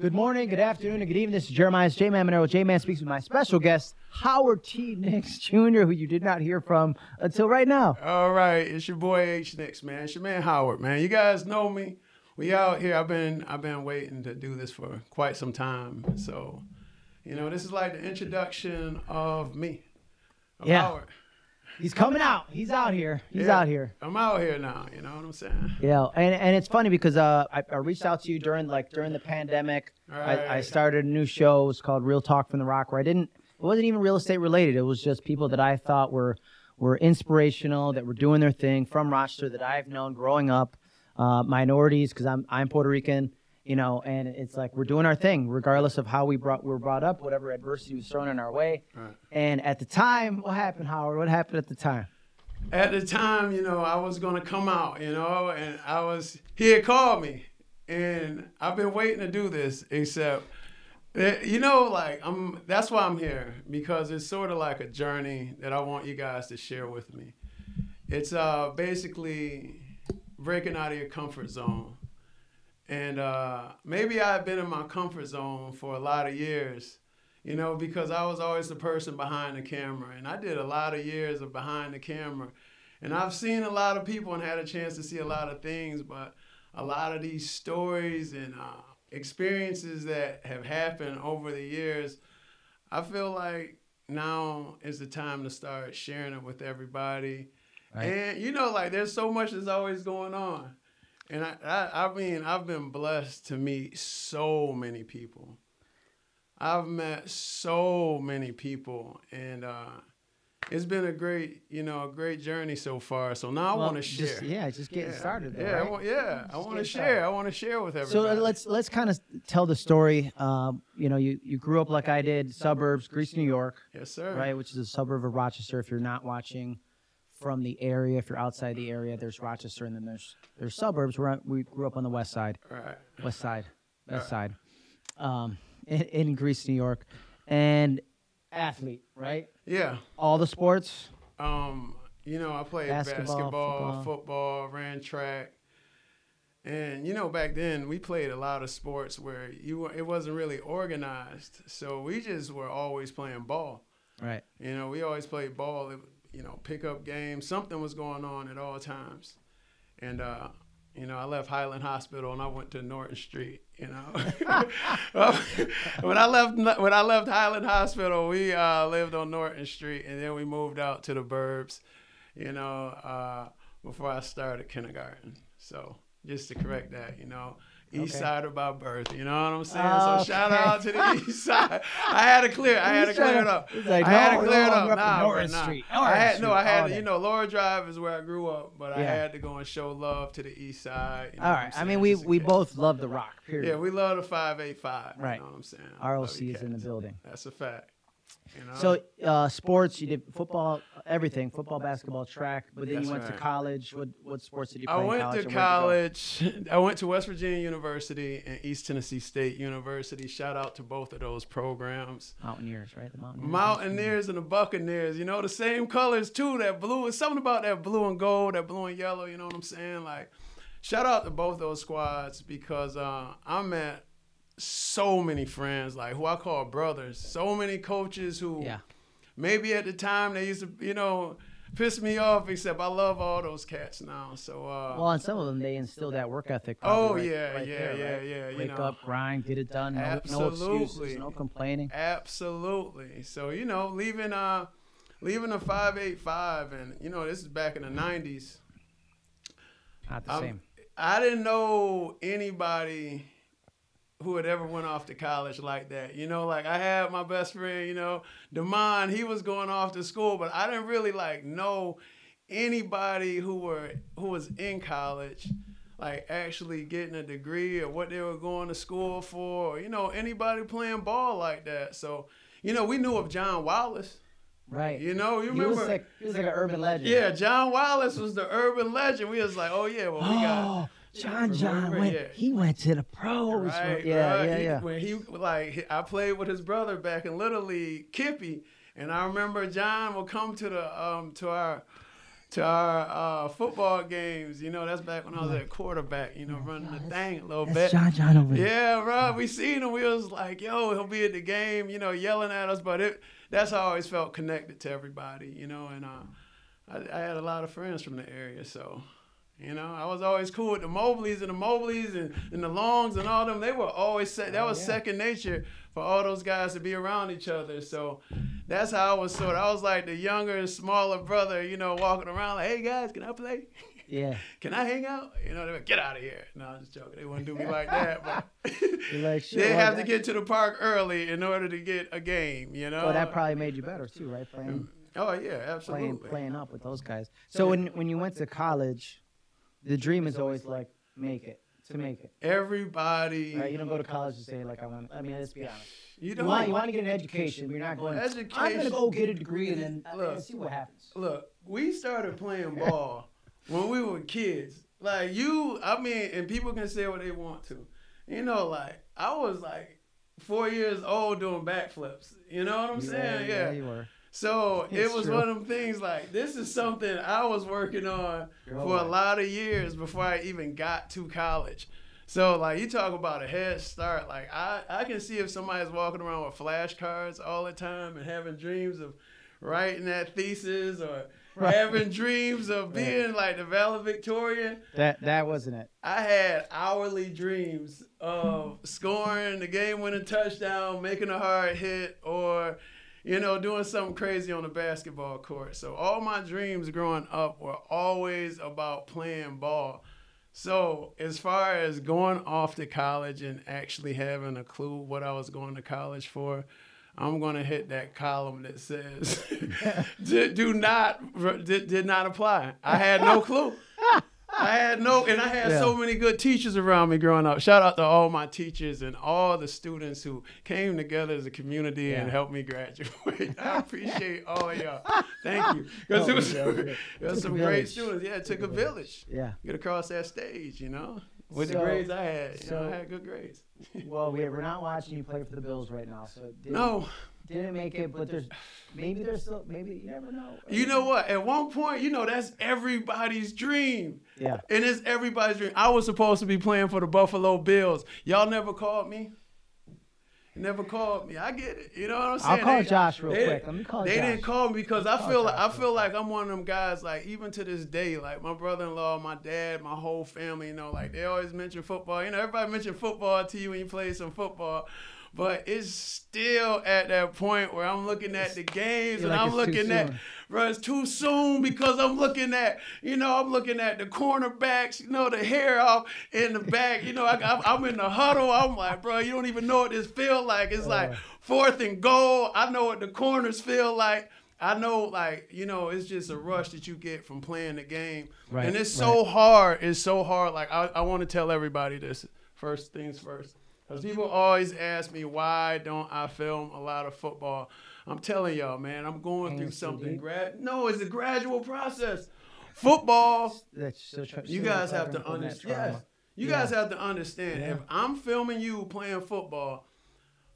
Good morning, good afternoon, and good evening. This is Jeremias J Man Maneiro. J Man speaks with my special guest, Howard T. Nix Jr., who you did not hear from until right now. All right, it's your boy H Nix, man. It's your man Howard, man. You guys know me. We out here. I've been I've been waiting to do this for quite some time. So, you know, this is like the introduction of me. Of Yeah. Howard. He's coming out. He's out here. He's Yeah. out here. I'm out here now. You know what I'm saying? Yeah, and and it's funny because uh, I, I reached out to you during like during the pandemic. I, I started a new show. It was called Real Talk from the ROC, where I didn't. It wasn't even real estate related. It was just people that I thought were were inspirational, that were doing their thing from Rochester that I've known growing up, uh, minorities because I'm I'm Puerto Rican, you know, and it's like we're doing our thing regardless of how we brought we were brought up, whatever adversity was thrown in our way. Right. And at the time, what happened, Howard? What happened at the time? At the time, you know, I was gonna come out, you know, and I was he had called me, and I've been waiting to do this, except. eh, You know, like I'm. That's why I'm here because it's sort of like a journey that I want you guys to share with me. It's uh basically breaking out of your comfort zone, and uh, maybe I've been in my comfort zone for a lot of years, you know, because I was always the person behind the camera, and I did a lot of years of behind the camera, and I've seen a lot of people and had a chance to see a lot of things, but a lot of these stories and uh, experiences that have happened over the years, I feel like now is the time to start sharing it with everybody. Right. And you know, like there's so much that's always going on. And I, I, I mean, I've been blessed to meet so many people. I've met so many people, and uh, it's been a great, you know, a great journey so far. So now I want to share. just- yeah, just getting started. Though, yeah, right? I want, yeah, I want to share. started. I want to share with So everybody. uh, let's let's kind of tell the story. Um, you know, you you grew up like I did, suburbs, Greece, New York, yes, sir. right, which is a suburb of Rochester. If you're not watching from the area, if you're outside the area, there's Rochester, and then there's there's suburbs. Where we grew up on the west side, Right. west side, west Alright. side, um, in, in Greece, New York, and athlete, right? Yeah. All the sports. Um, you know, I played Basketball, basketball, football. football. ran track. And you know, back then we played a lot of sports where you it wasn't really organized. So we just were always playing ball. Right. You know, we always played ball, it- you know, pickup games. Something was going on at all times. And uh you know, I left Highland Hospital and I went to Norton Street. You know, when I left when I left Highland Hospital, we uh, lived on Norton Street, and then we moved out to the burbs. You know, uh, before I started kindergarten. So just to correct that, you know, East Okay. Sider by birth. You know what I'm saying? So oh, shout Okay. out to the East Side. I had to clear. I had to clear it up. like, I had to clear it up. Nah, but nah. Street. I Norton had no. I had day. you know Laura Drive is where I grew up, but I had to go and show love to the East Side. you know All right. I mean, we Just we both love the ROC. Period. Yeah, we love the five eight five. Right. You know what I'm saying? ROC is in the building. That's a fact. You know? So, uh, sports, you did football, everything, football, basketball, track, but then you went to college. What what sports did you play I in went college? to college. I went to West Virginia University and East Tennessee State University. Shout out to both of those programs. Mountaineers, right? The Mountaineers. Mountaineers and the Buccaneers, you know, the same colors too. That blue, it's something about that blue and gold, that blue and yellow, you know what I'm saying? Like, shout out to both those squads because uh, I met so many friends, like who I call brothers, so many coaches who Yeah. maybe at the time they used to, you know, piss me off, except I love all those cats now. So, uh, Well, and some of them they instill that work ethic. Oh, right- yeah, right yeah, there, yeah, right? yeah, you Wake know. up, grind, get it done. No, no Absolutely. excuses, no complaining. Absolutely. So you know, leaving uh, leaving a five eight five, and you know, this is back in the nineties. Not the I'm- same. I didn't know anybody who had ever went off to college like that. You know, like I had my best friend, you know, Damon, he was going off to school, but I didn't really like know anybody who were who was in college, like actually getting a degree or what they were going to school for, or, you know, anybody playing ball like that. So, you know, we knew of John Wallace. Right. You know, you he remember was like he was like an urban legend. Yeah, John Wallace was the urban legend. We was like, oh yeah, well we got Oh, John John went. Yeah. He went to the pros. Right, yeah, right. yeah, He- yeah. When he like, I played with his brother back in Little League, Kippy, and I remember John would come to the um to our to our uh, football games. You know, that's back when I was at quarterback. You know, running the thing a little That's bit. John John over there. Yeah, bro. We seen him. We was like, yo, he'll be at the game, you know, yelling at us. But it that's how I always felt connected to everybody, you know. And uh, I, I had a lot of friends from the area, so you know, I was always cool with the Mobleys and the Mobleys and, and the Longs and all them. They were always set. That Oh, was yeah. second nature for all those guys to be around each other. So that's how I was sort. of I was like the younger and smaller brother, you know, walking around like, hey guys, can I play? Yeah. Can I hang out? You know, they would get out of here. No, I'm just joking. They wouldn't do me like that, but like, sure, they have to get to the park early in order to get a game. You know. Well, that probably made you better too, right? Playing, Oh yeah, absolutely. playing, playing up with those guys. So when when you went to college, the dream is always like make it to make it. Everybody. Right? You don't go to college to say like I want. I mean, let's be honest. You You don't want you want to get an education, but you're not going. Education. I'm gonna go get a degree and then Look. see what happens. Look, we started playing ball when we were kids. Like you, I mean, and people can say what they want to. You know, like I was like four years old doing backflips. You know what I'm saying? Yeah. you were. So it was true. one of them things like this is something I was working on for a lot of years before I even got to college. So like you talk about a head start, like I, I can see if somebody's walking around with flashcards all the time and having dreams of writing that thesis or Right. having dreams of Right. being like the valedictorian. That that wasn't it. I had hourly dreams of scoring the game winning touchdown, making a hard hit, or, you know, doing something crazy on the basketball court. So all my dreams growing up were always about playing ball. So as far as going off to college and actually having a clue what I was going to college for, I'm gonna hit that column that says "Did- do not did, did not apply. I had no clue. I had no, and I had so many good teachers around me growing up. Shout out to all my teachers and all the students who came together as a community and helped me graduate. I appreciate all of y'all. Thank you. Because Oh, it was, yeah, yeah. it was some great students. Yeah, it took Took a village. Yeah. Get across that stage, you know, with So- the grades I had. You know, so- I had good grades. Well, we, we're not watching you play for the Bills right now, so didn't, No, didn't make it. But there's maybe there's still maybe you never know. you know what? At one point, you know, that's everybody's dream. Yeah. And it's everybody's dream. I was supposed to be playing for the Buffalo Bills. Y'all never called me. Never called me. I get it. You know what I'm saying? I'll call They- Josh real they- quick. Let me call They Josh. didn't call me because I feel like I feel like I'm one of them guys. Like even to this day, like my brother-in-law, my dad, my whole family. You know, like they always mention football. You know, everybody mention football to you when you play some football. But it's still at that point where I'm looking at the games and like I'm looking at bro, it's too soon because I'm looking at, you know, I'm looking at the cornerbacks, you know, the hair off in the back. You know, I, I'm- I'm in the huddle. I'm like, bro, you don't even know what this feel like. It's like Uh. fourth and goal. I know what the corners feel like. I know, like, you know, it's just a rush that you get from playing the game. Right, and it's so hard. It's so hard. Like, I, I want to tell everybody this first things first. Because people always ask me, why don't I film a lot of football? I'm telling y'all, man, I'm going through Hands something. deep? Grad- no, it's a gradual process. Football, That's so you guys have to understand. Yes, you Yeah. guys have to understand. Yeah. If I'm filming you playing football,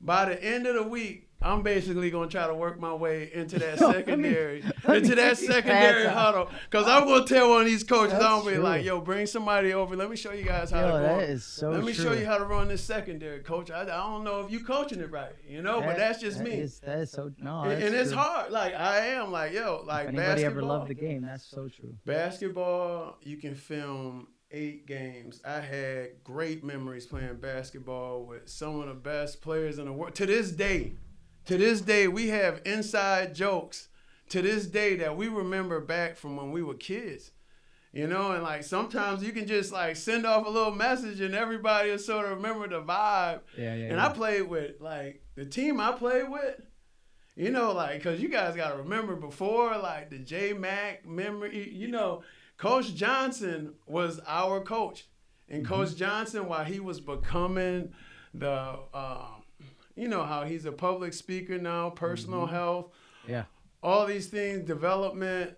by the end of the week, I'm basically gonna try to work my way into that Let me- secondary, let into that secondary huddle. Cause I'm gonna tell one of these coaches, That's I'm gonna be true. like, "Yo, bring somebody over. Let me show you guys how Yo, to go. that is so Let me true. show you how to run this secondary, coach. I, I don't know if you coaching it right, you know, but that's just that me. is- that is so no. and and it's hard. Like I am, like yo, like If anybody ever loved the game, that's so true. Basketball, you can film eight games. I had great memories playing basketball with some of the best players in the world. To this day, to this day, we have inside jokes. To this day, that we remember back from when we were kids. You know, and like sometimes you can just like send off a little message and everybody will sort of remember the vibe. Yeah, yeah. And I played with like the team I played with. You know, like, cause you guys gotta remember before, like the J Mac memory. You know, Coach Johnson was our coach, and Mm-hmm. Coach Johnson, while he was becoming the, um, you know, how he's a public speaker now, personal Mm-hmm. health, yeah. all these things, development.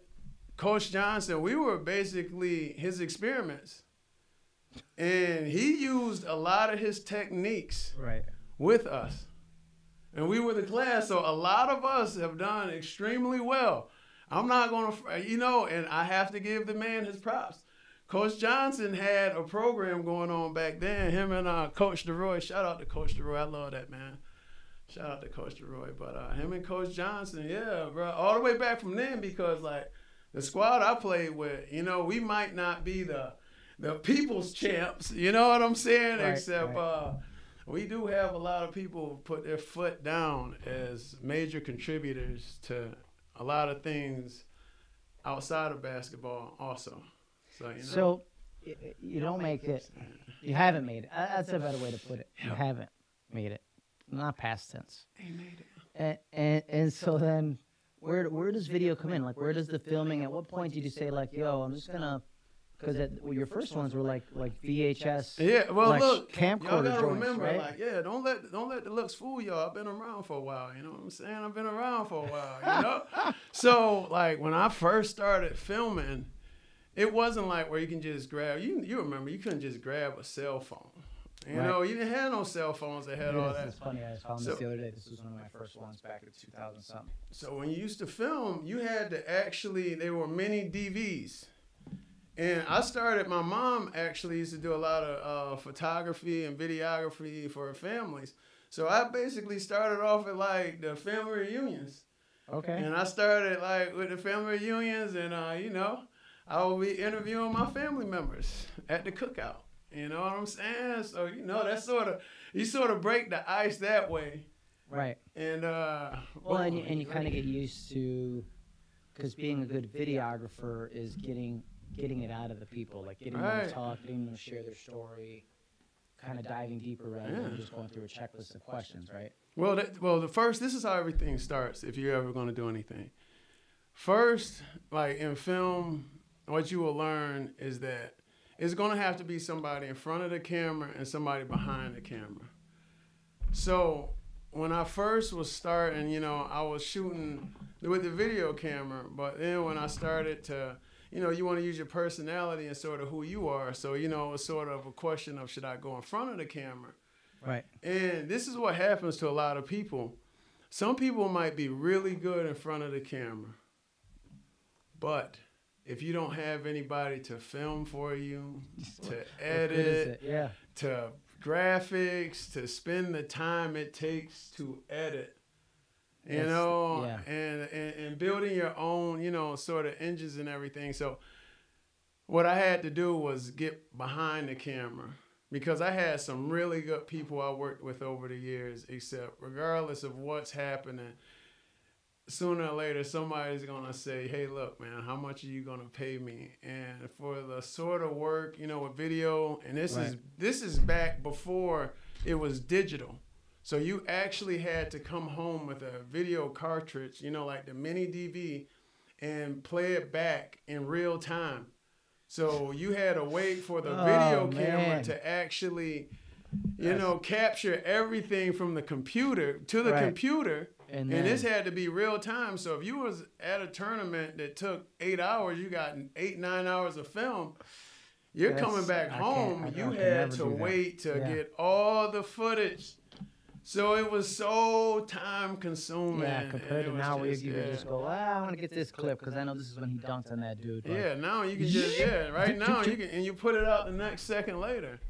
Coach Johnson, we were basically his experiments, and he used a lot of his techniques Right. with us. And we were the class, so a lot of us have done extremely well. I'm not gonna, you know, and I have to give the man his props. Coach Johnson had a program going on back then. Him and uh, Coach DeRoy. Shout out to Coach DeRoy. I love that man. Shout out to Coach DeRoy. But uh, him and Coach Johnson, yeah, bro, all the way back from then because like the squad I played with, you know, we might not be the the people's champs. You know what I'm saying? Right, Except right. uh, we do have a lot of people put their foot down as major contributors to a lot of things outside of basketball, also. So you know. So y- y- you don't make it. You haven't made it. That's a better way to put it. You haven't made it. Not past tense. He made it. And and, and so then, where where does video come in? Like, where does the filming? At what point did you say like, "Yo, I'm just gonna"? Because well, your first ones were like like VHS. Yeah, well, like look, y'all camcorder gotta joints, remember, right? like, yeah, don't let don't let the looks fool y'all. I've been around for a while. You know what I'm saying? I've been around for a while. You know, so like when I first started filming, it wasn't like where you can just grab. You you remember you couldn't just grab a cell phone. You Right. know, you didn't have no cell phones that had Yeah, all this that. is funny. I just found So- this the other day. This was one of my first ones back in 2000 something. So when you used to film, you had to actually there were mini DVs. And I started. My mom actually used to do a lot of uh, photography and videography for her families. So I basically started off at like the family reunions, Okay. and I started like with the family reunions, and uh, you know, I would be interviewing my family members at the cookout. You know what I'm saying? So you know, that's sort of you sort of break the ice that way, Right. and uh, Well, and you, and you kind of get used to, because being a good videographer is getting getting it out of the people, like getting them to talk, getting them to share their story, kind of diving deeper rather Yeah. than just going through a checklist of questions, right? Well, that, well, the first, this is how everything starts if you're ever going to do anything. First, like in film, what you will learn is that it's going to have to be somebody in front of the camera and somebody behind the camera. So when I first was starting, you know, I was shooting with the video camera, but then when I started to, you know, you want to use your personality and sort of who you are. So, you know, it's sort of a question of should I go in front of the camera? Right. And this is what happens to a lot of people. Some people might be really good in front of the camera, but if you don't have anybody to film for you, to What good is edit. Yeah. to graphics, to spend the time it takes to edit, you Yes, know, yeah. and, and and building your own, you know, sort of engines and everything. So what I had to do was get behind the camera because I had some really good people I worked with over the years, except regardless of what's happening, sooner or later somebody's gonna say, Hey, look, man, how much are you gonna pay me? And for the sort of work, you know, with video, and this is this is back before it was digital. So you actually had to come home with a video cartridge, you know, like the mini DV, and play it back in real time. So you had to wait for the Oh, video camera man. to actually, you That's- know, capture everything from the computer to the Right. computer. And, And, this had to be real time. So if you was at a tournament that took eight hours, you got eight, nine hours of film. You're coming back I home. I- I you can had to wait to Yeah. get all the footage. So it was so time consuming. yeah, compared to now where you can just go, ah, I want to get this clip because I know this is when he dunked on that dude. Like, Yeah, now you can just yeah, right now you can and you put it out the next second later.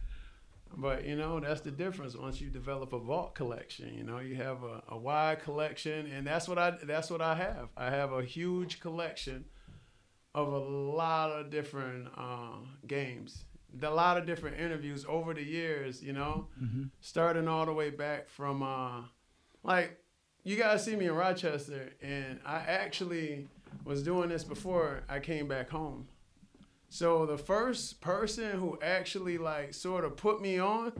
But you know that's the difference once you develop a vault collection. You know you have a, a wide collection, and that's what I that's what I have. I have a huge collection of a lot of different uh, games, a lot of different interviews over the years. You know, Mhm. starting all the way back from uh, like you guys see me in Rochester, and I actually was doing this before I came back home. So the first person who actually like sort of put me on,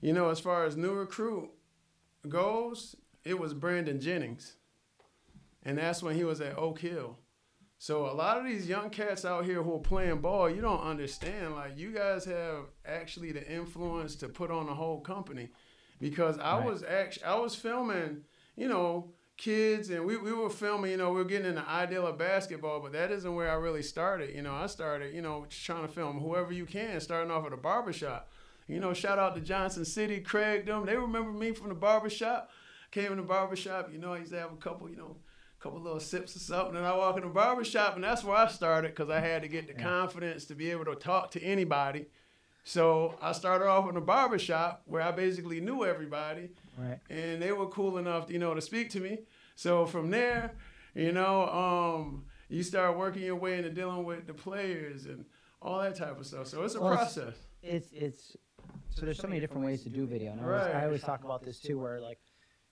you know, as far as new recruit goes, it was Brandon Jennings. And that's when he was at Oak Hill. So a lot of these young cats out here who are playing ball, you don't understand. Like you guys have actually the influence to put on the whole company, because I Right. was actually I was filming, you know, kids, and we, we were filming. You know, we were getting in the ideal of basketball, but that isn't where I really started. You know, I started, you know, just trying to film whoever you can, starting off at a barbershop. You know, shout out to Johnson City, Craig, them. They remember me from the barbershop. Came in the barbershop, you know, I used to have a couple, you know, a couple little sips of something, and I walk in the barbershop and that's where I started because I had to get the confidence to be able to talk to anybody. So I started off in a barber shop where I basically knew everybody, Right. and they were cool enough, you know, to speak to me. So from there, you know, um, you start working your way into dealing with the players and all that type of stuff. So it's a Well, process. It's it's so there's so many different ways to do video. And I, always, Right. I always talk about this too, where like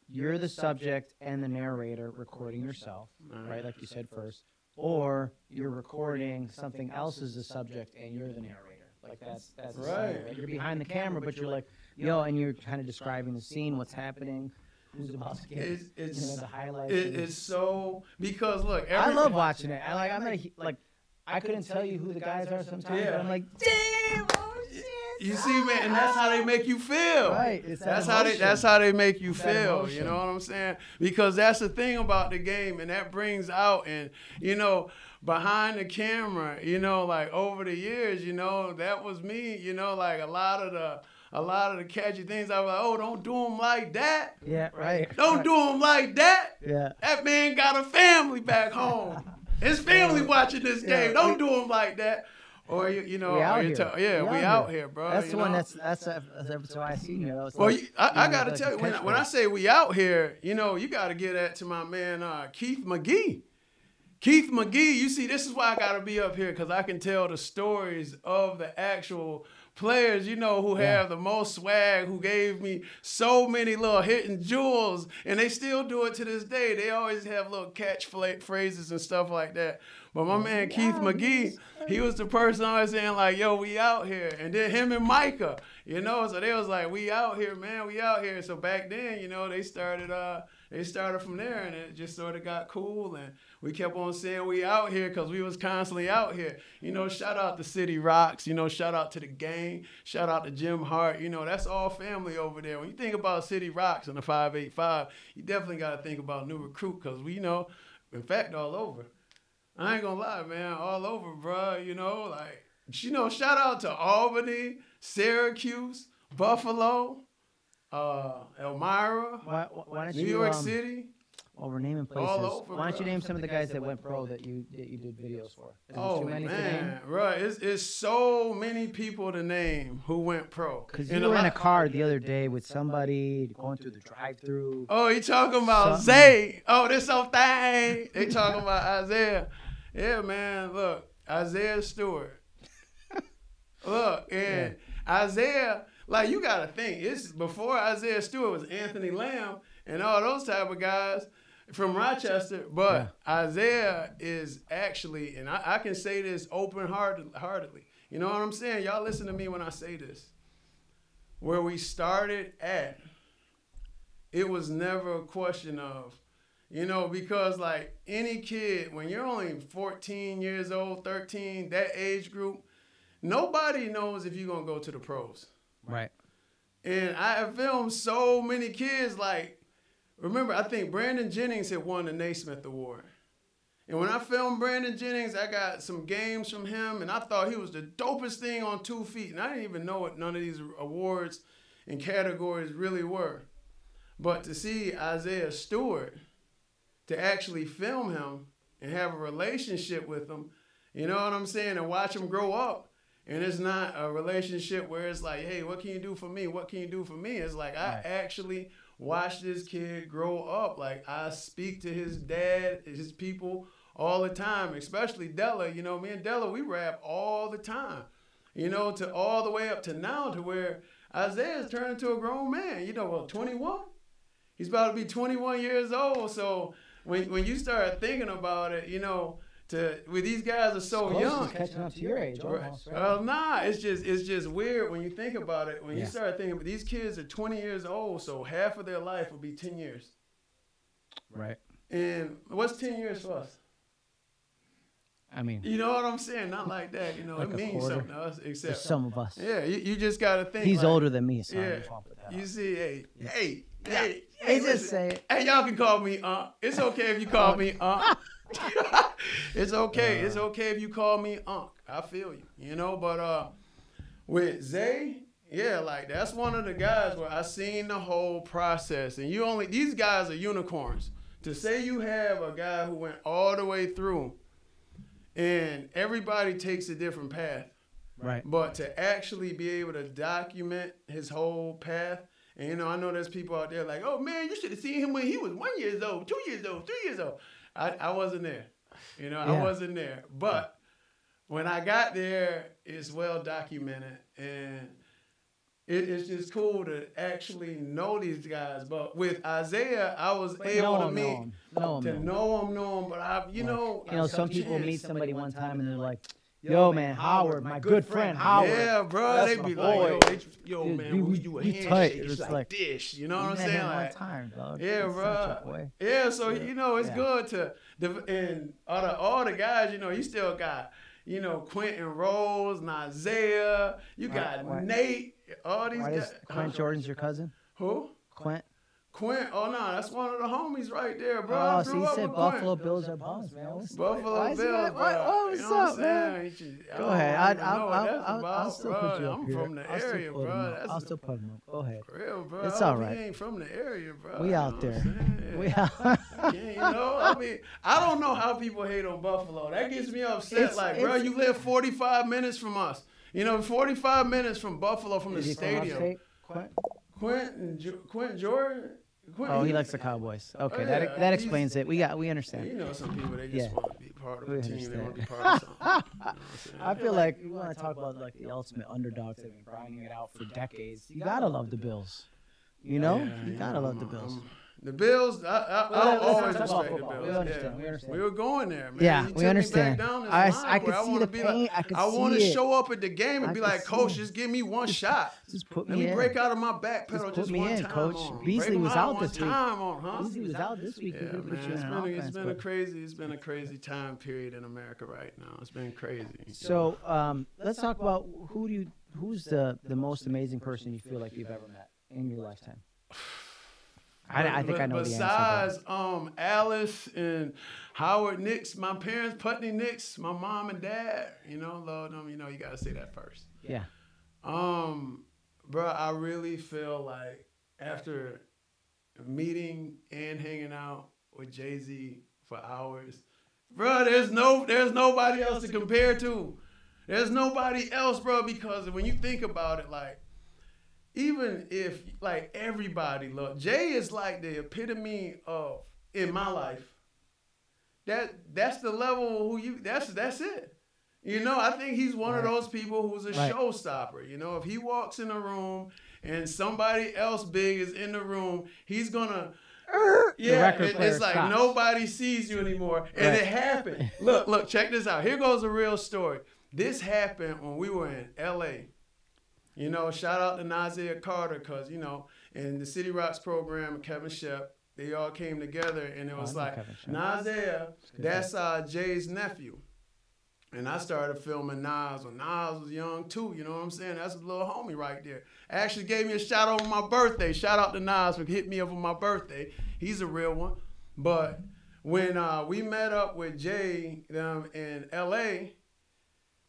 you're the subject and the narrator recording yourself, right? Like you said first, or you're recording something else as the subject and you're the narrator. Like that's that's the Right. same, You're behind the camera, but you're like yo, and you're kind of describing the scene, what's happening, who's about to get, It's you know, it's the highlights. it, and- it's so because look, every, I love watching it. I like. I'm gonna like. I couldn't tell you who the guys are sometimes. Yeah. But I'm like, damn, shit. You see, man, and that's how they make you feel. Right. It's that That's how they that's how they make you It's feel. You know what I'm saying? Because that's the thing about the game, and that brings out, and you know, behind the camera, you know, like over the years, you know, that was me. You know, like a lot of the, a lot of the catchy things. I was like, oh, don't do them like that. Yeah. Right. Don't right. do them like that. Yeah. That man got a family back home. His family watching this Yeah, game. Don't do them like that. Or you, you know, We out here. tell- yeah, we, out here, bro. That's the one. know? That's that's that's why I seen you. Know? Well, like, you, I, I got to tell you, when, when I say we out here, you know, you got to get that to my man uh, Keith McGee. Keith McGee, you see, this is why I got to be up here because I can tell the stories of the actual players, you know, who Yeah. have the most swag, who gave me so many little hidden jewels, and they still do it to this day. They always have little catch phrases and stuff like that. But my man Keith McGee, he was the person always saying like, "Yo, we out here," and then him and Micah, you know, so they was like, "We out here, man, we out here." So back then, you know, they started, uh, they started from there, and it just sort of got cool, and we kept on saying we out here because we was constantly out here. You know, shout out to City Rocks, you know, shout out to the gang, shout out to Jim Hart, you know, that's all family over there. When you think about City Rocks and the 585, you definitely got to think about New Recruit because we know, in fact, all over. I ain't gonna lie, man, all over, bruh. You know, like you know, shout out to Albany, Syracuse, Buffalo, uh, Elmira, Why, why- why don't New you, York um, City. While we're naming All over, why don't you name some of the guys that went pro that you that you did videos for? Is Oh too many man, right? It's it's so many people to name who went pro. Because And you were in a car the other day with somebody going through the drive-through. Oh, you talking about Something. Zay? Oh, this old thing. They talking about Isaiah. Yeah, man. Look, Isaiah Stewart. Look, and Isaiah, like you gotta think, it's before Isaiah Stewart was Anthony Lamb and all those type of guys from Rochester. But Isaiah is actually, and I, I can say this open heartedly. You know what I'm saying? Y'all listen to me when I say this. Where we started at it was never a question of, you know, because like any kid, when you're only 14 years old, 13, that age group, nobody knows if you're gonna go to the pros. Right. And I have filmed so many kids. Like, remember, I think Brandon Jennings had won the Naismith Award. And when I filmed Brandon Jennings, I got some games from him, and I thought he was the dopest thing on two feet. And I didn't even know what none of these awards and categories really were. But to see Isaiah Stewart, to actually film him and have a relationship with him, you know what I'm saying, and watch him grow up. And it's mm-hmm. not a relationship where it's like, hey, what can you do for me? What can you do for me? It's like I Right. actually watch this kid grow up. Like I speak to his dad, his people all the time, especially Della. You know, me and Della, we rap all the time. You know, to all the way up to now to where Isaiah's turned into a grown man. You know, well, 21? He's about to be 21 years old. So when when you start thinking about it, you know, to when these guys are so Close young. to catching up to your age almost. Right? Well, nah, it's just it's just weird when you think about it. When you start thinking, these kids are 20 years old, so half of their life will be 10 years. right. And what's 10 years for us? I mean, You know what I'm saying? Not like that. You know, Like it means quarter. something to us. for Except, some of us. yeah, you, you just got to think. He's like, older than me, so Yeah. just want to that You see, hey, hey, Yeah. hey, Hey, hey, just listen. say it. Hey, y'all can call me Unc. It's okay if you call me Unc. Uh. it's okay. It's Uh. okay if you call me Unc. I feel you. You know, but uh, with Zay, yeah, like that's one of the guys where I seen the whole process, and you only these guys are unicorns. to say you have a guy who went all the way through, and everybody takes a different path. Right. But to actually be able to document his whole path, and you know, I know there's people out there like, oh man, you should have seen him when he was one years old, two years old, three years old. I, I wasn't there. You know, I wasn't there. But when I got there, it's well documented and it, it's just cool to actually know these guys. But with Isaiah, I was But able to meet know him, know him, to know him. know him. But I, you know, You know, some people meet somebody one time and they're like, "Yo, man, Howard, my good friend Howard." Yeah, bro. That's They be boy. like, yo, they, yo Dude, man, we- we do a we handshake. tight. It's It's like, like- this. You know what I'm saying? him one Like, time, dog. yeah, He's bro. such a boy. Yeah, so you know it's Yeah. good to the and all the all the guys, you know, you still got you know Quentin Rose, and Isaiah. You got why- Nate. All these Why guys. does Quint Jordan's your cousin? Who? Quint? Quint. Oh no, that's one of the homies right there, bro. Oh, I so grew you said Buffalo Quint. Bills are bums, man. What's, Buffalo why is he Bills, bro. what- oh, You what's know what up, I'm man? saying? You should- I Go ahead. even I'll, I'll, I'll, that's I'll, I'll still bro. put you up I'm here. from the I'll area, him bro. up. That's I'll the- still put him up. Go ahead. Real, bro. It's I all hope right. He ain't from the area, bro. We out know what I'm there. We out. Yeah, you know, I mean, I don't know how people hate on Buffalo. That gets me upset. It's- like, bro, you live 45 minutes from us. You know, 45 minutes from Buffalo from the Is he from stadium. upstate? Quint? Quentin, Jo- Quentin Jordan. Oh, he likes the Cowboys. Okay, Oh, yeah, that that he's- explains it. We got we You understand. know, some people they just Yeah. want to be part of We a team. They want to be part of something. You know what I'm saying? I feel like you want to talk about like the ultimate underdogs that have been grinding it out for decades. You gotta love the Bills. You know, Yeah, you gotta love the um, Bills. The Bills, I, I, Well, I let's always talk about respect the. Bills. We understand, yeah. we understand. We were going there, man. Yeah, You we took me back understand. down I- line I could see wanna the pain, Like, I could want to show up at the game and I be like, Coach, it. just give me one shot. Just put me Let me me in. break out of my back Just pedal put just me one in, time Coach. on 'em. Beasley Break 'em was out out this week. time on, huh? Beasley was out this week. We Yeah, man, you it's been, offense, it's been a crazy, it's been a crazy time period in America right now. It's been crazy. So um, let's talk about who do you who's the the most amazing person you feel like you've ever met in your lifetime. I, I think I know the answer. Besides um, Alice and Howard Nix, my parents, Putney Nix, my mom and dad, you know, Lord, them. You know, you gotta say that first. Yeah. Um, bro, I really feel like after meeting and hanging out with Jay Z for hours, bro, there's no, there's nobody else to compare to. There's nobody else, bro, because when you think about it, like, even if like everybody look, Jay is like the epitome of in my life. That that's the level who you that's that's it. You know, I think he's one of those people who's a Right. showstopper. You know, if he walks in a room and somebody else big is in the room, he's gonna yeah, it- it's like stops. nobody sees you anymore, and Right. it happened. Look, look, check this out. Here goes a real story. This happened when we were in L.A. You know, shout out to Nazir Carter because you know, in the City Rocks program, Kevin Shep, they all came together, and it Oh, was know like Kevin Shep. Nazir, good that's uh, Jay's nephew. And I started filming Nas when Nas was young too. You know what I'm saying? That's a little homie right there. Actually gave me a shout out on my birthday. Shout out to Nas for hitting me up on my birthday. He's a real one. But when uh, we met up with Jay um, in L.A.,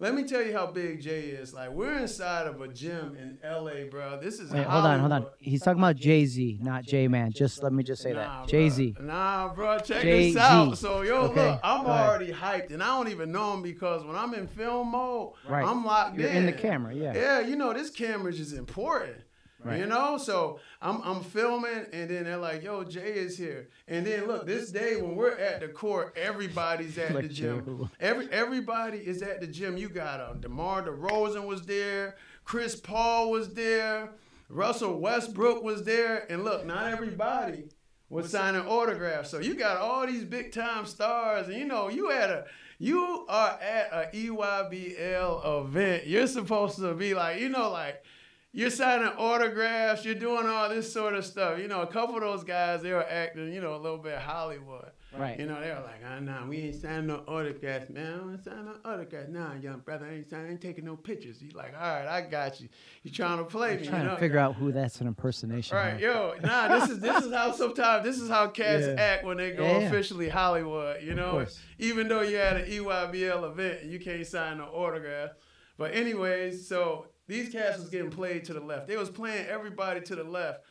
let me tell you how big Jay is. Like we're inside of a gym in L.A., bro. This is Wait, hold on, hold on. He's talking about Jay Z, not J Man. Just let me just say Nah, that. Jay Z. Nah, bro, check Jay-Z. this out. So, yo, Okay, look, I'm go ahead. already hyped, and I don't even know him because when I'm in film mode, Right. I'm locked You're in. in the camera, yeah. Yeah, you know, this camera is important. Right. You know, so I'm I'm filming, and then they're like, "Yo, Jay is here." And then look, this day when we're at the court, everybody's at Like the gym. Every everybody is at the gym. You got um, DeMar DeRozan was there, Chris Paul was there, Russell Westbrook was there, and look, not everybody was signing autographs. So you got all these big time stars, and you know you at a you are at a EYBL event. You're supposed to be like, you know, like you're signing autographs, you're doing all this sort of stuff. You know, a couple of those guys, they were acting, you know, a little bit Hollywood. Right. You know, they were like, ah, nah, we ain't signing no autographs, man. I don't sign no autographs. Nah, young brother, I ain't, signing, I ain't taking no pictures. He's like, all right, I got you. You trying to play me, trying you know? to figure out who that's an impersonation. Right, of. yo, nah, this is this is how sometimes this is how cats Yeah. act when they go Yeah, officially Hollywood. You know, even though you had an EYBL event and you can't sign no autograph. But anyways, so these cats was getting played to the left. They was playing everybody to the left.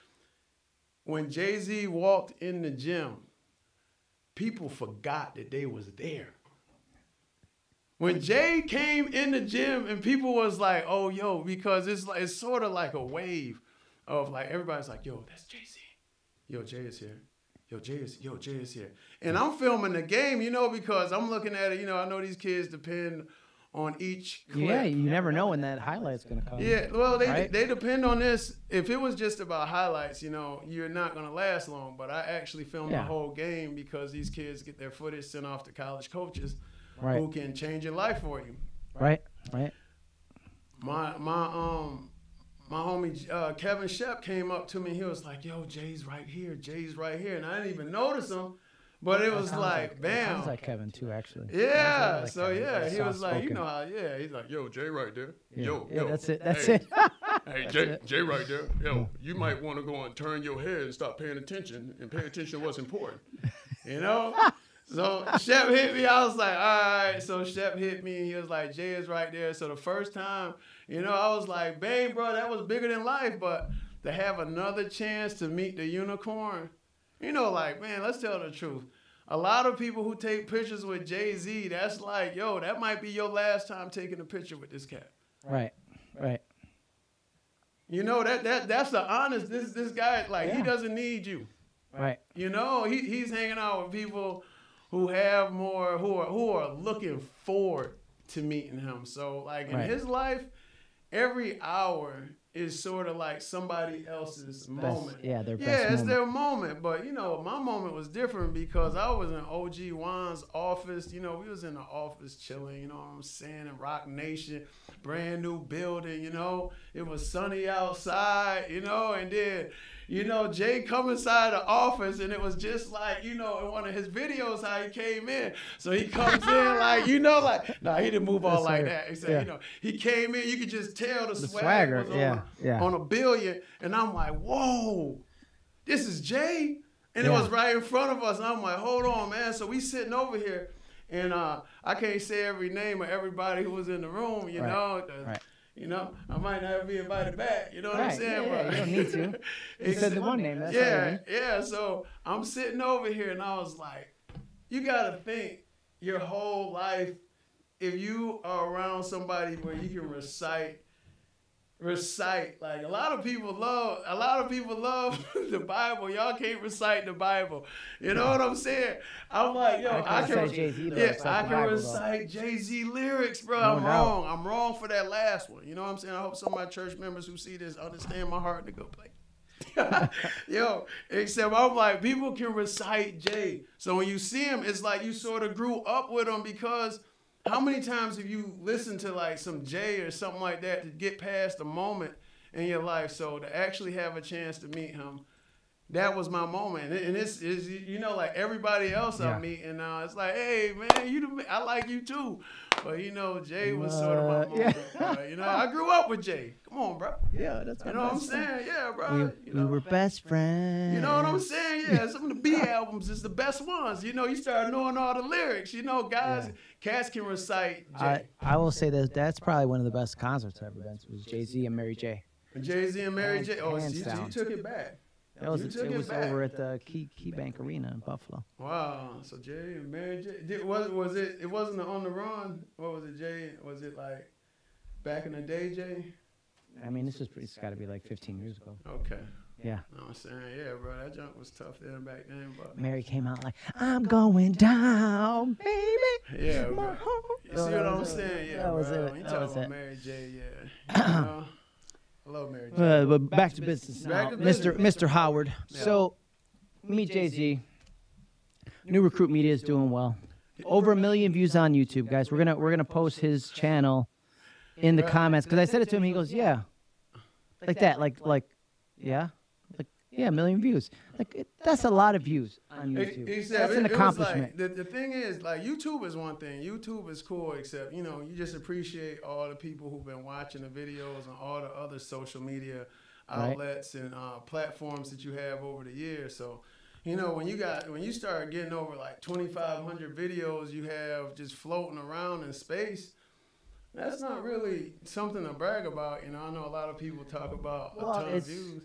When Jay Z walked in the gym, people forgot that they was there. When Jay came in the gym and people was like, "Oh, yo," because it's like it's sort of like a wave of like everybody's like, "Yo, that's Jay Z." Yo, Jay is here. Yo, Jay is yo, Jay is here. And I'm filming the game, you know, because I'm looking at it. You know, I know these kids depend on each. Clip. Yeah, you never know when that highlight's gonna come. Yeah, well, they Right? they depend on this. If it was just about highlights, you know, you're not gonna last long. But I actually filmed Yeah. the whole game because these kids get their footage sent off to college coaches Right. who can change your life for you. Right. Right. My my um my homie uh, Kevin Shep came up to me. He was like, "Yo, Jay's right here. Jay's right here," and I didn't even notice him. But it was like, that bam. Sounds like Kevin too, actually. yeah. Like so Kevin. yeah, he was like, you know how? Yeah, he's like, "Yo, Jay right there. Yeah. Yo, yeah, yo, that's it. That's hey, it. Hey, Jay, Jay right there. Yo, you might want to go and turn your head and stop paying attention and pay attention to what's important. You know? So Shep hit me. I was like, all right. So Shep hit me. He was like, Jay is right there. So the first time, you know, I was like, bang, bro, that was bigger than life. But to have another chance to meet the unicorn, you know, like, man, let's tell the truth. A lot of people who take pictures with Jay Z, that's like, yo, that might be your last time taking a picture with this cat. Right. Right. You know that that that's the honest. This this guy like he doesn't need you. Right. You know he he's hanging out with people who have more who are who are looking forward to meeting him. So like in Right. his life, every hour is sort of like somebody else's moment. yeah, their Yeah, it's moment. their moment. But you know, my moment was different because I was in OG Juan's office. You know, we was in the office chilling. You know what I'm saying? In Roc Nation, brand new building. You know, it was sunny outside. You know, and then. You know, Jay come inside the office and it was just like, you know, in one of his videos how he came in. So he comes in like, you know, like, nah, he didn't move all like that. He said, Yeah. you know, he came in, you could just tell the, The swag swagger, was on, yeah, yeah. on a billion. And I'm like, whoa, this is Jay. And it was right in front of us. And I'm like, hold on, man. So we sitting over here. And uh, I can't say every name of everybody who was in the room, you Right, know. 'cause, right. You know, I might not be invited back. You know what I'm saying? yeah, yeah, you don't need to. You said the one name, that's yeah, right. yeah. So I'm sitting over here and I was like, you got to think your whole life, if you are around somebody where you can recite, recite. Like a lot of people love, a lot of people love the Bible. Y'all can't recite the Bible. You know what I'm saying? I'm like, yo, I I can can, recite Jay-Z yeah, lyrics I can Bible, recite Jay Z lyrics, bro. I'm wrong. I'm wrong for that last one. You know what I'm saying? I hope some of my church members who see this understand my heart to go play. Yo, except I'm like, people can recite Jay. So when you see him, it's like you sort of grew up with him because how many times have you listened to like some Jay or something like that to get past a moment in your life? So to actually have a chance to meet him, that was my moment. And it's, it's you know, like everybody else Yeah. I meet, and now it's like, hey man, you, the, I like you too. But you know, Jay was sort of my Uh, moment. yeah. bro. You know, I grew up with Jay. Come on, bro. Yeah, that's You know what I'm saying? Yeah, bro. We, you we were best friends. You know what I'm saying? Yeah, some of the B albums is the best ones. You know, you start knowing all the lyrics. You know, guys, Yeah. cats can recite Jay. I, I will say that that's probably one of the best concerts I've ever been to was Jay Z and Mary J. Jay Z and Mary J. Oh, hands you, you took it back. That was it, it was back. over at the Key Key Bank Arena in Buffalo. Wow. So Jay and Mary J. Did, was was it? It wasn't the on the run. What was it, Jay? Was it like back in the day, Jay? I mean, this is it's got to be like 15 years ago. Okay. Yeah. No, I'm saying, yeah, bro, that junk was tough then back then, but Mary came out like, I'm going down, baby. yeah, bro. You see what I'm saying? Yeah, That was bro. it. You talking about it. Mary J. Yeah. You know? I love Mary J. Uh, but back to business Back now, to Mr. business. Mr. Howard. Yeah. So, meet Jay Z. New Recruit Media is doing well. Over a million views on YouTube, guys. We're gonna we're gonna post his channel in the comments because I said it to him. He goes, "Yeah, like that, like like, yeah, like yeah, a million views. Like it, that's a lot of views on YouTube. except That's an it accomplishment. Like, the, the thing is, like, YouTube is one thing. YouTube is cool, except, you know, you just appreciate all the people who've been watching the videos and all the other social media Right. outlets and uh, platforms that you have over the years. So, you know, when you got when you start getting over like 2,500 videos you have just floating around in space, that's not really something to brag about. You know, I know a lot of people talk about Well, a ton of it's-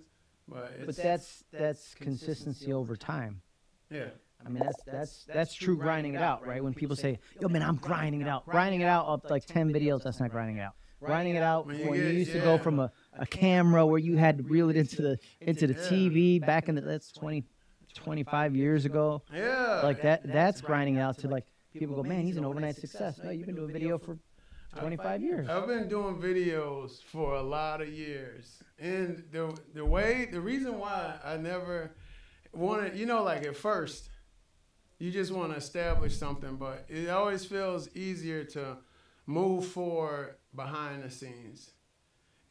views, but it's, that's that's consistency over time. Yeah. I mean, that's that's that's true grinding it out, right? When people say, "Yo, man, I'm grinding it out," grinding it out up like ten videos, that's not grinding it out. Grinding it out When when you you, get- used to yeah. go from a, a camera where you had to reel it into the into the Yeah. TV back in the that's 20, 25 years ago. Yeah. Like that, that's grinding it out to like people go, "Man, he's an overnight success." No, you've been doing video for twenty five years. I've been doing videos for a lot of years, and the the way the reason why I never wanted, you know, like at first, you just want to establish something, but it always feels easier to move forward behind the scenes,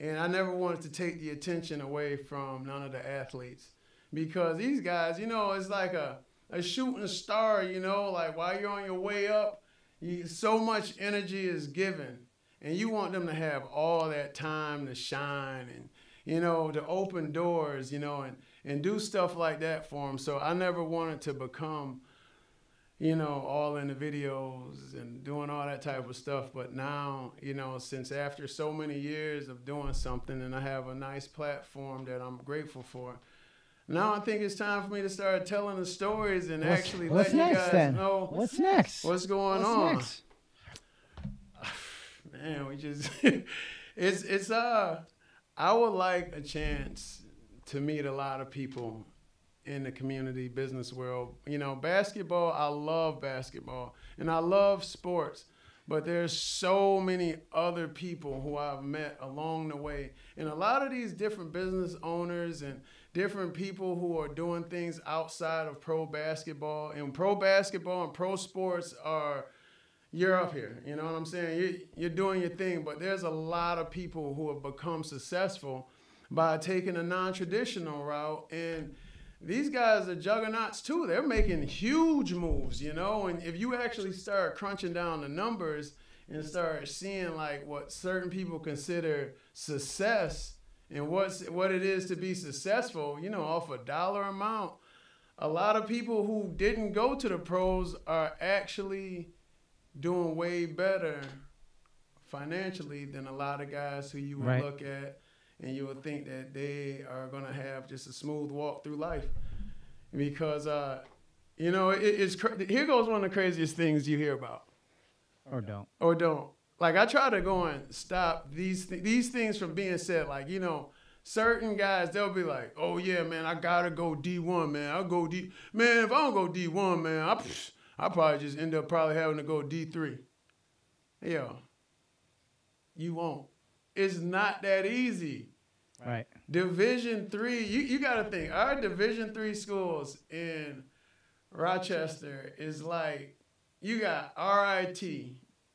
and I never wanted to take the attention away from none of the athletes. Because these guys, you know, it's like a a shooting star, you know, like while you're on your way up, you, so much energy is given and you want them to have all that time to shine and you know to open doors you know and and do stuff like that for them so i never wanted to become you know all in the videos and doing all that type of stuff. But now you know since after so many years of doing something and i have a nice platform that i'm grateful for now i think it's time for me to start telling the stories and What's- actually what's let you guys then? know What's next? what's going What's on next? man, we just it's it's uh I would like a chance to meet a lot of people in the community business world. You know, basketball, I love basketball and I love sports. But there's so many other people who I've met along the way. And a lot of these different business owners and different people who are doing things outside of pro basketball and pro basketball and pro sports are you're up here. You know what I'm saying? You're, you're doing your thing, but there's a lot of people who have become successful by taking a non-traditional route and these guys are juggernauts too. They're making huge moves, you know. And if you actually start crunching down the numbers and start seeing like what certain people consider success and what's what it is to be successful, you know, off a dollar amount, a lot of people who didn't go to the pros are actually doing way better financially than a lot of guys who you would Right. look at and you would think that they are going to have just a smooth walk through life because uh you know it, it's cra- here goes one of the craziest things you hear about Or don't. or don't like i try to go and stop these th- these things from being said. Like you know certain guys they'll be like oh yeah man i gotta go d1 man. I'll go d man if i don't go d1 man i i probably just end up probably having to go d3 Yeah, you won't. It's not that easy. Right. Division three, you, you got to think our Division three schools in Rochester is like you got RIT.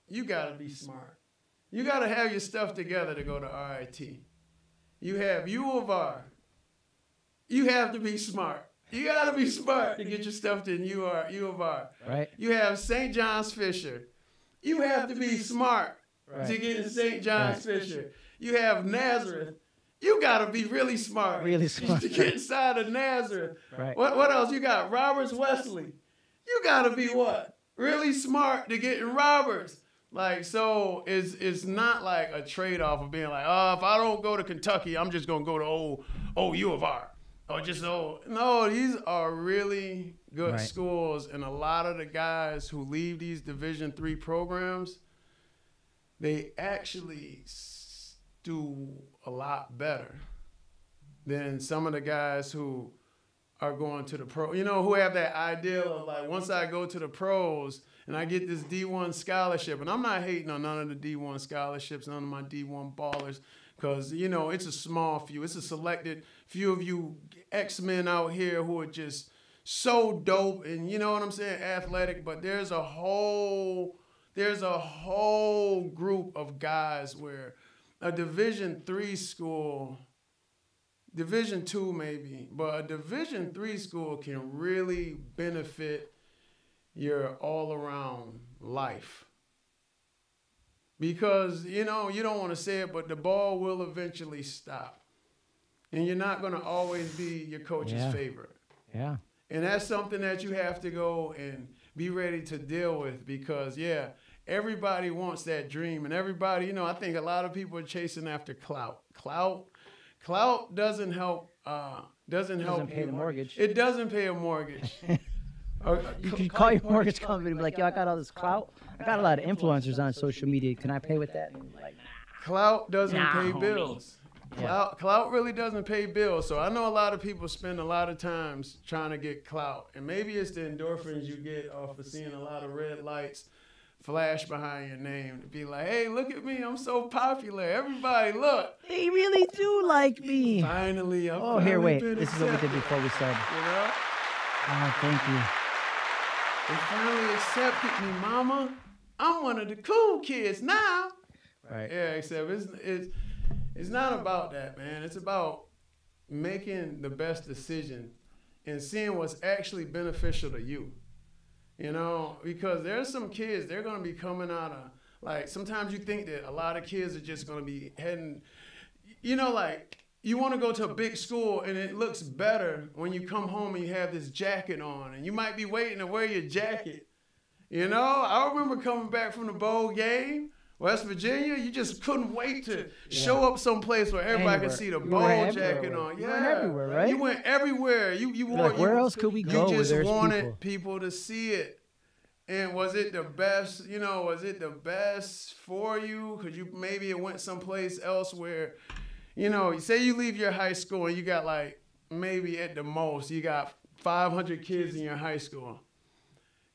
You got to be smart. You got to have your stuff together to go to RIT. You have U of R. You have to be smart. You got to be smart to get your stuff to U, R, U of R. Right. You have St. John's Fisher. You have to be smart to get into St. John's Fisher. You have Nazareth. You got to be really smart. Really smart. to get inside of Nazareth. Right. What, what else? You got Roberts Wesleyan. You got to be what? Really smart to get in Roberts. Like so, it's it's not like a trade off of being like, oh, if I don't go to Kentucky, I'm just gonna go to old old U of R or oh, just oh no. These are really good Right. schools, and a lot of the guys who leave these Division three programs, they actually do a lot better than some of the guys who are going to the pro. You know, who have that ideal of like, once I go to the pros and I get this D1 scholarship, and I'm not hating on none of the D1 scholarships, none of my D1 ballers, because, you know, it's a small few. It's a selected few of you X Men out here who are just so dope and, you know what I'm saying, athletic, but there's a whole. There's a whole group of guys where a Division three school Division two maybe, but a Division three school can really benefit your all around life. Because you know you don't want to say it, but the ball will eventually stop, and you're not going to always be your coach's Yeah. favorite. Yeah. And that's something that you have to go and be ready to deal with because, yeah, everybody wants that dream. And everybody, you know, I think a lot of people are chasing after clout. Clout, clout doesn't help, uh, doesn't help Doesn't pay you. the mortgage. It doesn't pay a mortgage. Uh, You could call your mortgage company and be like, yo, I got all this clout. I got a lot of influencers on social media. Can I pay with that? And like, Clout doesn't Nah, pay homie. bills. Clout, clout really doesn't pay bills. So I know a lot of people spend a lot of times trying to get clout. And maybe it's the endorphins you get off of seeing a lot of red lights flash behind your name to be like, hey, look at me. I'm so popular. Everybody, look. they really do like me. Finally, I'm Oh, here, finally wait. been This is what we did before we started. You know? Oh, thank you. They finally accepted me, mama. I'm one of the cool kids now. Right. Yeah, except it's it's it's not about that, man. It's about making the best decision and seeing what's actually beneficial to you. You know, because there's some kids they're gonna be coming out of like sometimes you think that a lot of kids are just gonna be heading you know, like you want to go to a big school and it looks better when you come home and you have this jacket on and you might be waiting to wear your jacket. You know, I remember coming back from the bowl game, West Virginia. You just couldn't wait to show up someplace where everybody Anywhere. could see the You bowl jacket everywhere. on. You Yeah, went everywhere, right? You went everywhere. You you want like, where you, else could we you go where just wanted people? people to see it. And was it the best? You know, was it the best for you? Because you maybe it went someplace else where, you know, say you leave your high school and you got like maybe at the most you got 500 kids in your high school.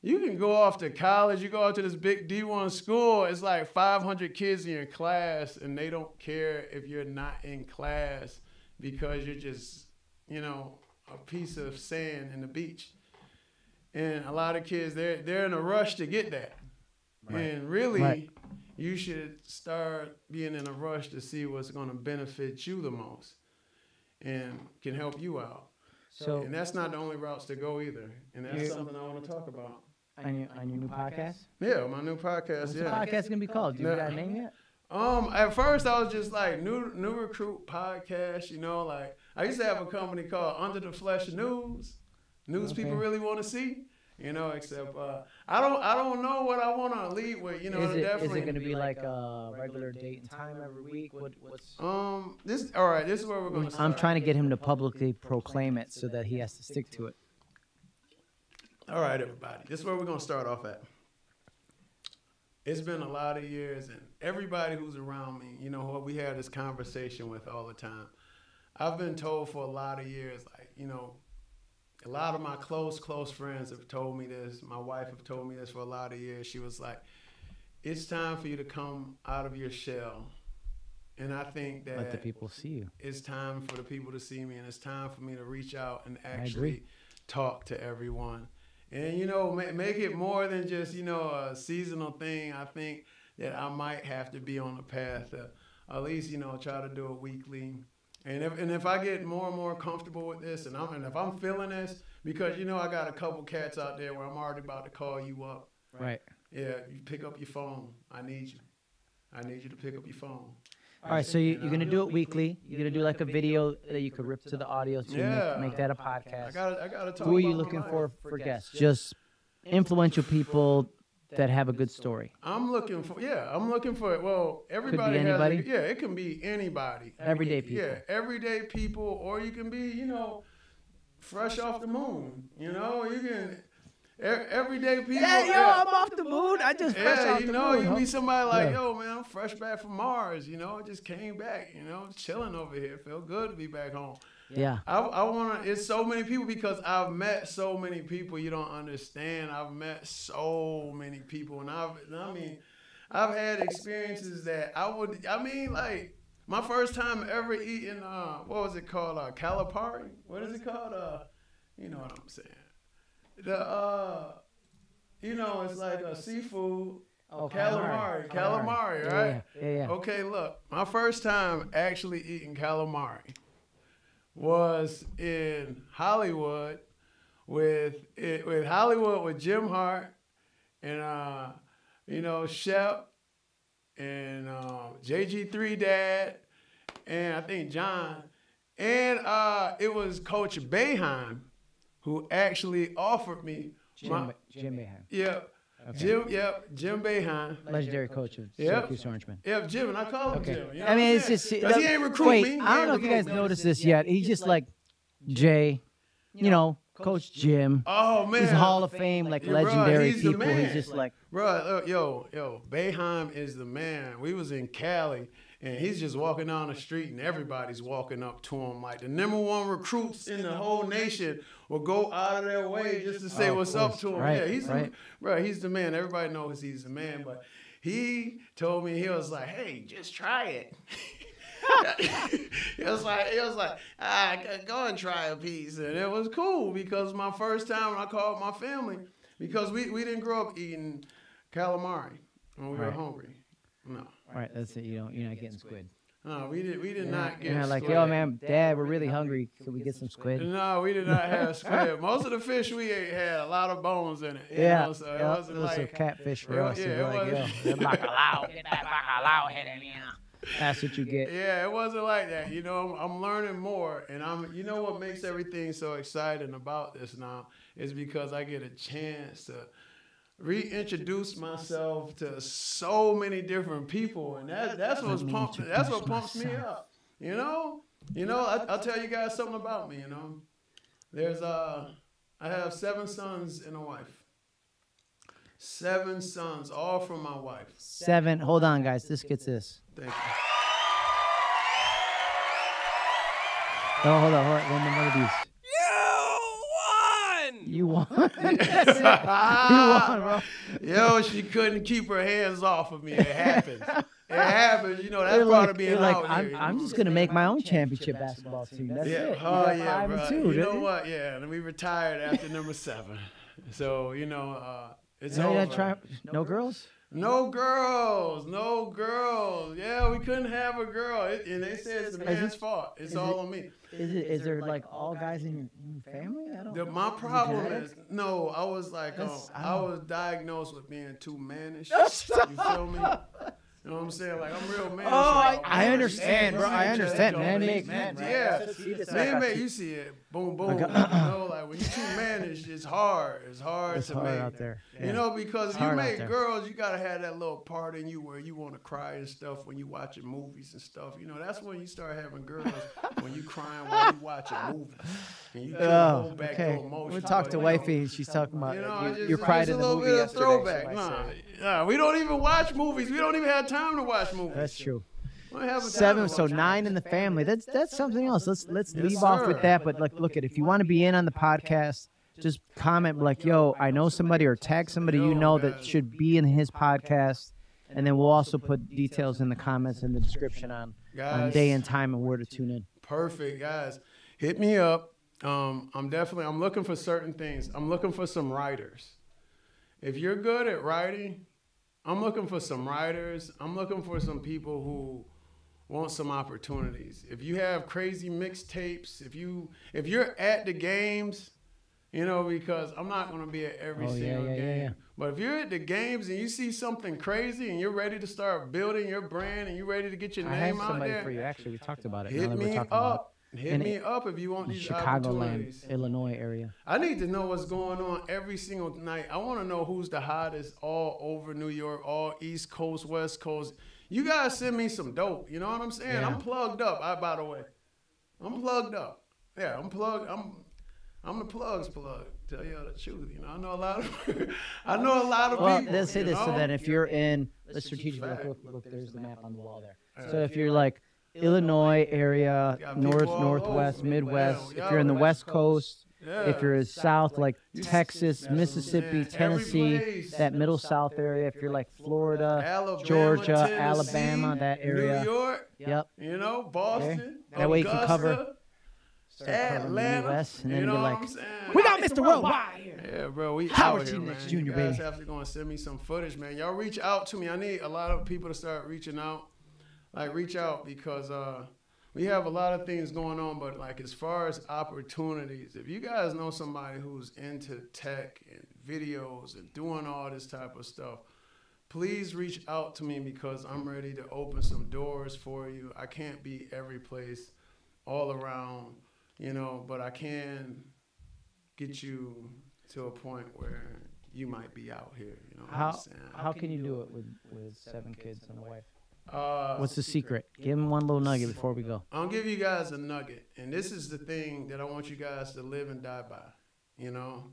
You can go off to college. You go off to this big D1 school. It's like 500 kids in your class, and they don't care if you're not in class because you're just, you know, a piece of sand in the beach. And a lot of kids, they're they're in a rush to get that. And really, Right. You should start being in a rush to see what's going to benefit you the most and can help you out. So, And that's not the only routes to go either. And that's something I want to talk about. on your, on your new podcast? Yeah, my new podcast. What's the podcast going to be called? Do you No. got a name yet? Um, at first I was just like new new recruit podcast, you know, like I used to have a company called Under the Flesh News. News people really want to see, you know, except uh, I don't I don't know what I want to lead with, you know, is, it, is definitely. it going to be like a regular date and time every week? What, what's... um this all right, this is where we're going to I'm trying to get him to publicly proclaim it so that he has to stick to it. All right, everybody. This is where we're gonna start off at. It's been a lot of years, and everybody who's around me, you know, what we have this conversation with all the time. I've been told for a lot of years, like, you know, a lot of my close, close friends have told me this. My wife have told me this for a lot of years. She was like, "It's time for you to come out of your shell," and I think that Let the people see you. it's time for the people to see me and it's time for me to reach out and actually talk to everyone and you know ma- make it more than just you know a seasonal thing i think that i might have to be on the path to at least you know try to do it weekly and if, and if I get more and more comfortable with this, and I'm and if I'm feeling this, because you know I got a couple cats out there where I'm already about to call you up. Right. Yeah, you pick up your phone. I need you. I need you to pick up your phone. All right, so you, you're gonna do it weekly. You're gonna do like a video that you could rip to the audio to Yeah. make, make that a podcast. got I got to talk. Who are you about looking life. for for guests? Just influential people that have a good story. I'm looking for yeah. I'm looking for it. well. Everybody has anybody? a, yeah. It can be anybody. Everyday people. Yeah, everyday people, or you can be you know, fresh off the moon. You know, you can everyday people. Yeah, yo, yeah. I'm off the moon. I just Yeah, you know, you huh? be somebody like, Yeah. yo, man, I'm fresh back from Mars. You know, I just came back. You know, chilling over here. Feel good to be back home. Yeah. I, I want to. It's so many people because I've met so many people. You don't understand. I've met so many people, and I've. I mean, I've had experiences that I would. I mean, like my first time ever eating. Uh, what was it called? Uh, Calipari. What is it called? Uh, you know what I'm saying? The uh, you know, it's like a seafood. Oh, calamari, calamari, Yeah, right? Yeah, yeah. Okay, look, my first time actually eating calamari was in Hollywood with it, with Hollywood with Jim Hart and uh, you know Shep and uh, JG3 Dad and I think John. And uh, it was Coach Boeheim who actually offered me Jim, my, Jim Boeheim, yeah Jim yep Jim Boeheim legendary coach of Yep. Syracuse Orangemen. yeah Jim and I call him Okay. Jim you know I mean, it's just just 'Cause he ain't recruit wait, me He I don't know if you guys noticed this yet. He's just like Jay, you know, Coach Jim. Oh man, He's Hall of Fame, like Yeah, bro, legendary he's the people. He's just like Bro, yo, yo, Boeheim is the man. We was in Cali, and he's just walking down the street, and everybody's walking up to him. Like the number one recruits in the whole nation will go out of their way just to say Oh, of what's up to him. Right, yeah, he's right. the, bro, he's the man. Everybody knows he's the man, but he told me he was like, "Hey, just try it." it was like it was like ah, go and try a piece, and it was cool because my first time I called my family because we, we didn't grow up eating calamari when we were hungry. Right. You don't. You're not getting squid. no, we did we did You're not get. You're like, squid. yo, man, Dad, we're really hungry. Can we get some squid? No, we did not have squid. Most of the fish we ate had a lot of bones in it. Yeah. know, so it wasn't it was like a catfish for us. yeah, It'd be it like, yo, wasn't- the get that bacalao head in here. That's what you get. Yeah, it wasn't like that. You know, I'm, I'm learning more, and I'm. You know what makes everything so exciting about this now is because I get a chance to reintroduce myself to so many different people, and that that's what's Let me pumps. That's what pumps me up. You know, you know. I, I'll tell you guys something about me. You know, there's uh, I have seven sons and a wife. Seven sons, all from my wife. Seven. Hold on, guys. This gets this. Thank you. Oh, hold on. Hold on. One, one of these. You won. That's it. You won, bro. Yo, she couldn't keep her hands off of me. It happens. It happens. You know, that's You're part like, of being you're like, out I'm, here. I'm just gonna make my own championship basketball team. That's yeah. it. You Oh yeah, bro. two. you know didn't what? Yeah, and we retired after number seven. So you know, uh, it's No, over. not trying- no girls. No girls, no girls. Yeah, we couldn't have a girl, it, and they said it's the Is it- man's fault. It's all it- on me. Is it? Is there like all guys in your, family? I don't. The, my problem genetic? is no. I was like, um, I I was diagnosed with being too mannish. you feel me? You know what I'm saying? Like I'm real mannish. Oh, I- I understand, bro. I understand. Know, Man man, man. Yeah, That's just- that's man like- make you see it. Boom, boom. You uh-uh. know, like when you too mannish, it's hard. It's hard It's to hard make. out there. You know, because if you make girls, you gotta have that little part in you where you want to cry and stuff when you watching movies and stuff. You know, that's when you start having girls when you crying while you watching movies and you can't Oh, hold back okay. your emotions. We talked to wifey, and she's talking about you know, you, just, you cried it's in a the little movie bit of yesterday. throwback. Nah, nah, we don't even watch movies. We don't even have time to watch movies. That's true. We don't have time Seven, so nine in the family. That's that's something else. Let's let's Yes, leave off with that. But like, look at if you want to be in on the podcast, just comment like, "Yo, I know somebody," or tag somebody you know that should be in his podcast, and then we'll also put details in the comments and the description on on day and time and where to tune in. Perfect, guys. Hit me up. Um, I'm definitely I'm looking for certain things. I'm looking for some writers. If you're good at writing, I'm looking for some writers. I'm looking for some people who want some opportunities. If you have crazy mixtapes, if you if you're at the games, you know, because I'm not gonna be at every Oh, single yeah, yeah, game. yeah. But if you're at the games and you see something crazy and you're ready to start building your brand and you're ready to get your I have name out somebody there, for you. Actually, we talked about it. hit me up. Hit In- me up if you want it. these Chicagoland, opportunities. Illinois area. I need to know what's going on every single night. I want to know who's the hottest all over New York, all East Coast, West Coast. You guys send me some dope. You know what I'm saying? Yeah. I'm plugged up. I by the way, I'm plugged up. Yeah, I'm plugged. I'm I'm the plugs plug. Tell y'all the truth. You know, I know a lot of I know a lot of Well, people. let's say you this. So know? then, if you're in, let's It's strategically look, look, look, there's the map on the wall there. Alright. So if you're like Illinois area, Got north, people northwest, over. midwest. Yeah, If you're in the west coast, yeah. if you're in south, like You Texas, that's what I'm Mississippi, saying. Tennessee, place. that middle south area. If you're like Florida, Alabama, Georgia, Tennessee, Alabama, that area. New York, yep. you know, Boston. That way you can cover- Augusta, Start covering the US, and then you you're like, what I'm saying? we got Mr. Worldwide here. Yeah, bro, we Howard out here, G. man. Next you Jr., guys baby. have to go and send me some footage, man. Y'all reach out to me. I need a lot of people to start reaching out. Like, reach out because uh, we have a lot of things going on. But like, as far as opportunities, if you guys know somebody who's into tech and videos and doing all this type of stuff, please reach out to me because I'm ready to open some doors for you. I can't be every place all around, you know, but I can get you to a point where you might be out here, you know what How I'm saying? how can you do it with with seven kids and a wife? Uh, What's the secret? Give him one little nugget before we go. I'll give you guys a nugget, and this is the thing that I want you guys to live and die by. You know,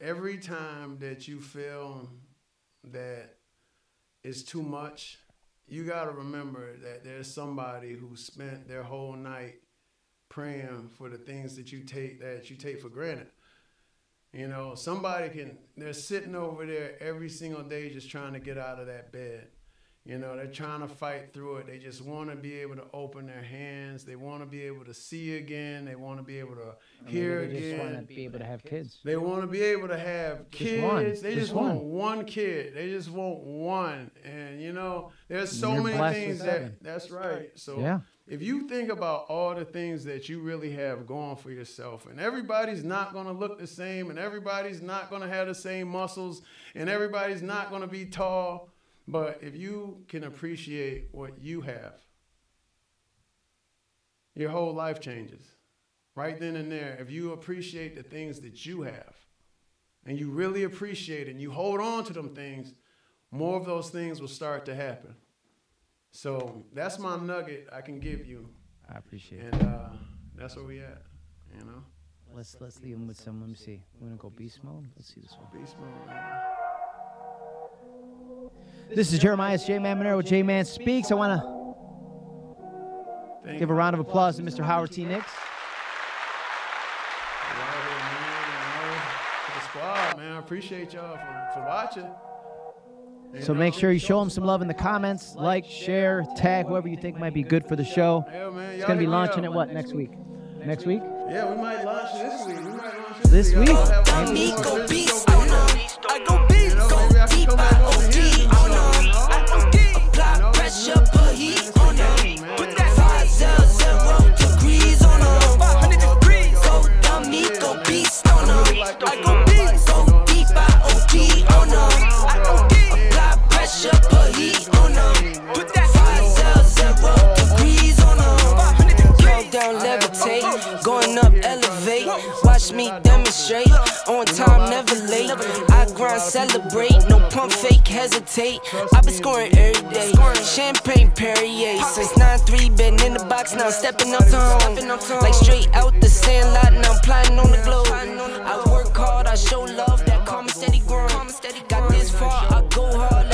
every time that you feel that it's too much, you got to remember that there's somebody who spent their whole night praying for the things that you take that you take for granted. You know, somebody can they're sitting over there every single day just trying to get out of that bed. You know, they're trying to fight through it. They just want to be able to open their hands. They want to be able to see again. They want to be able to hear they again. just want to be able to have kids. They want to be able to have kids. one. They Just just, want one. one kid. They just want one. And you know, there's so You're many things that that's right. So Yeah. if you think about all the things that you really have going for yourself, and everybody's not gonna look the same, and everybody's not gonna have the same muscles, and everybody's not gonna be tall, but if you can appreciate what you have, your whole life changes right then and there. If you appreciate the things that you have, and you really appreciate it, and you hold on to them things, more of those things will start to happen. So that's my nugget I can give you, I appreciate it. and uh, that's where we at. You know, Let's let's leave him with some. Let me see. We're gonna go beast mode. Let's see this one. beast mode. Man. This is Jeremias J Man Maneiro with J Man Speaks. I want to give a round of applause to Mr. Howard T. Nix. you here, man. You know, the squad, man. I appreciate y'all for, for watching. You So know? make uh, sure you show him some love in the comments. Like, share, tag whoever you think might be good for the show. Yeah, man. It's gonna be launching up. at what next week? Next week? Yeah, we might launch this week. We might launch This this, week? I'll Demonstrate, on time, never late. I grind, celebrate, no pump fake, hesitate. I've been scoring every day, champagne Perrier. Since 9-3, been in the box, now I'm stepping up to home. Like straight out the sandlot, now I'm plotting on the globe. I work hard, I show love, that karma steady growing. Got this far, I go hard,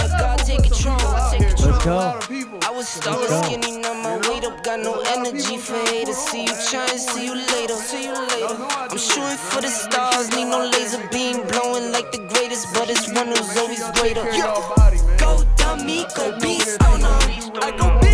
go. lot of people. I was starving skinny, now my weight up, got no energy for haters. See you trying, see you later, see you later. I'm shooting for the stars, need no laser beam, blowing like the greatest, but it's one who's always greater. Your body, man. Go dummy, go beast on